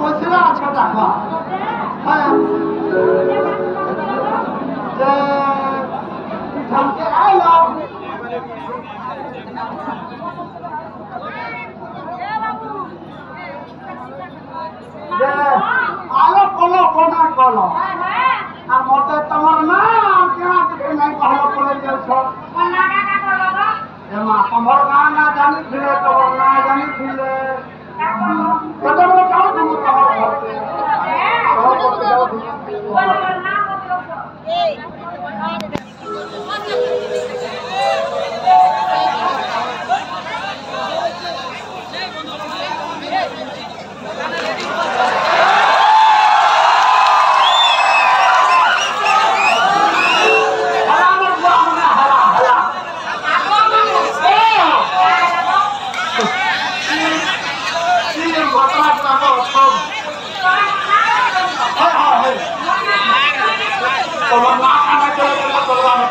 বলছিল আটশো টাকা হ্যাঁ। আলো কলো কোনা কলো আর মতে তোমার না কেনা নাই ভালো করে গেছ তোমার না না জানি ফিরে love you, Lord.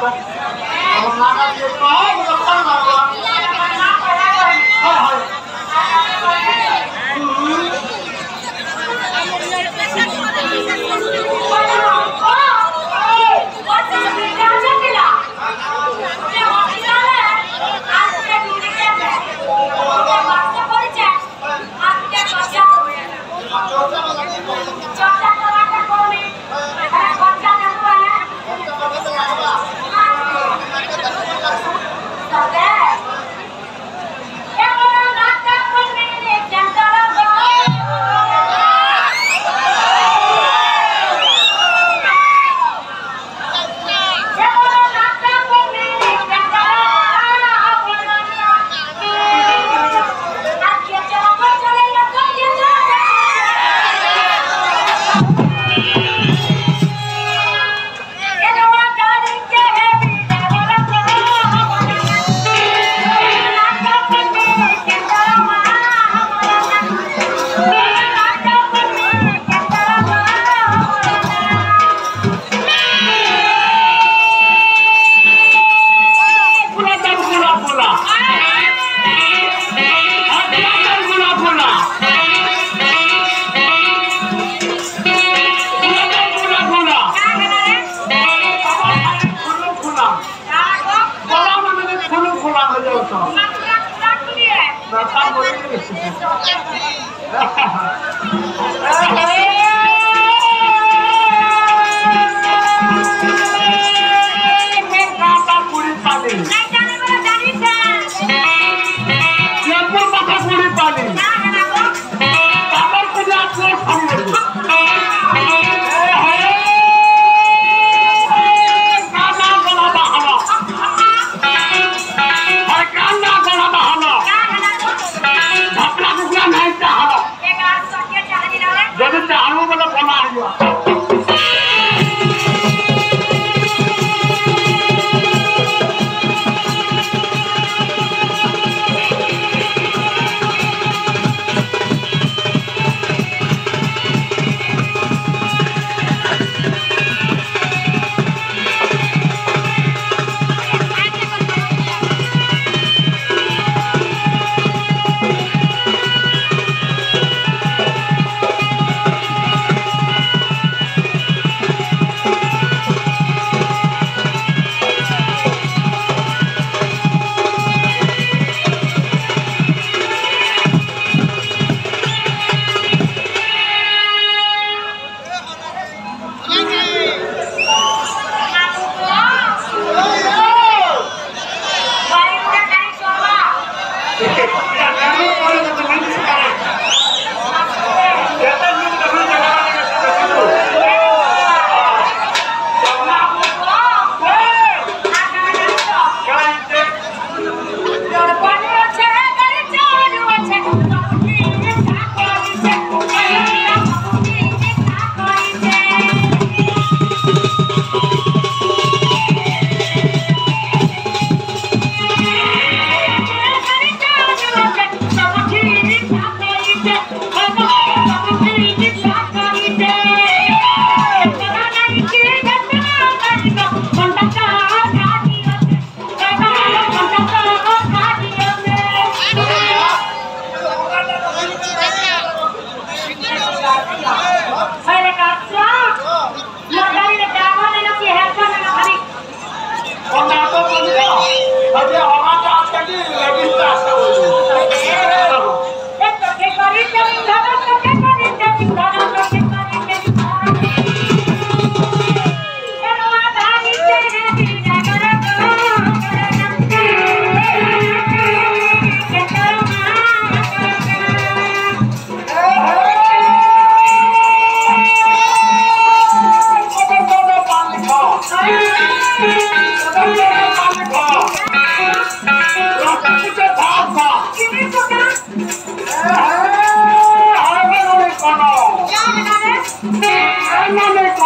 Kalau nggak ada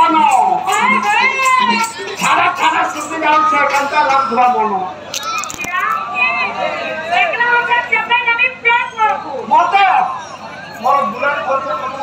ಮನೋ ಖಾರ ಖಾರ ಸುದ್ದಿ ನಾವು ಸೇರ್ಕಂತ ಲಬ್ಧ ಮನೋ ಮತ್ತೆ ಮೊರ ದುಲಾನ್ ಕೊಡ್ತಕ್ಕಂಥ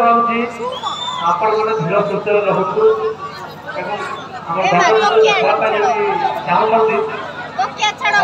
ଆପଣଙ୍କୁ ଅନୁରୋଧ କରାଉଛି ଆପଣ ଗୋଟେ ଧୀର ସୁସ୍ଥରେ ରହନ୍ତୁ ଏବଂ ଆମ ଏ ମା, ଘଟଣା ତକିଆ, ଯଦି ଚାହୁଁଛନ୍ତି ତକିଆ ଛାଡ